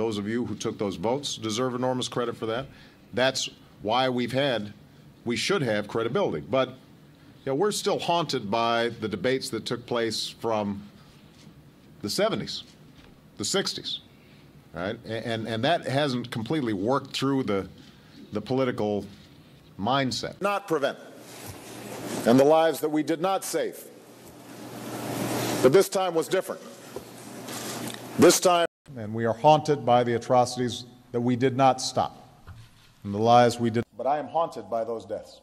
those of you who took those votes deserve enormous credit for that. That's why we've had, we should have credibility. But you know, we're still haunted by the debates that took place from the 70s, the 60s, right? And, and that hasn't completely worked through the, the political mindset. Not prevent. And the lives that we did not save. But this time was different. This time, and we are haunted by the atrocities that we did not stop and the lies we did. But I am haunted by those deaths.